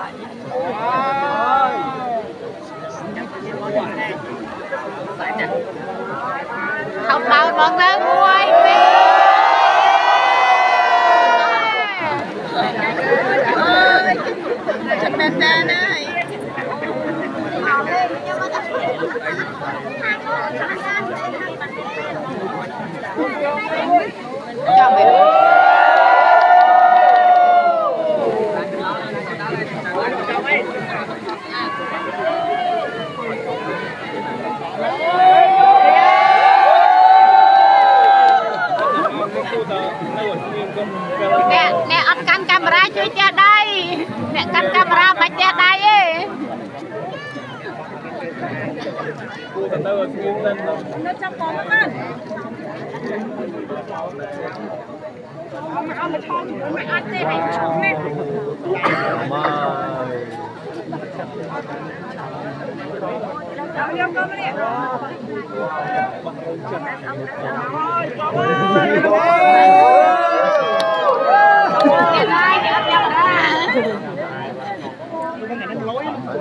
ថោកដោតបងទៅមួយពីរអើយចាំមែនតើណាយចាំមែន អ្នកអ្នកអត់កាន់កាមេរ៉ាជួយចេះដៃអ្នកកាន់កាមេរ៉ាមិនចេះដៃទេគួរទៅឲ្យស្ងៀមសិននៅចាំបងមកបានអមអមឆោមមិនអត់ទេហើយឆោមនេះមកយកយកមកនេះអូយបង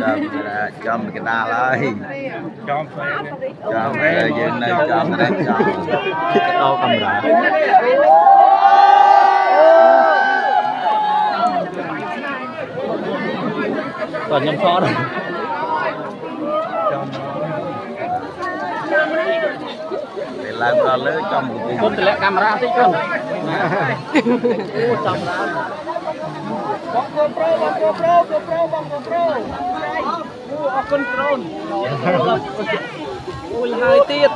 ចាំចំកណ្ដាលហើយចំចំយើងនៅចំនេះចំដោកាមេរ៉ាតើខ្ញុំថតពេលឡើងដល់លើចំកំពុងគុំទម្លាក់កាមេរ៉ាតិចគុំអូចាំដល់បងកូន ប្រូបងកូនប្រូកូនប្រូបងកូនប្រូអូអរគុណប្រូនអូលហើយទៀត